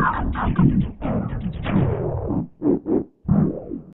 Thank you.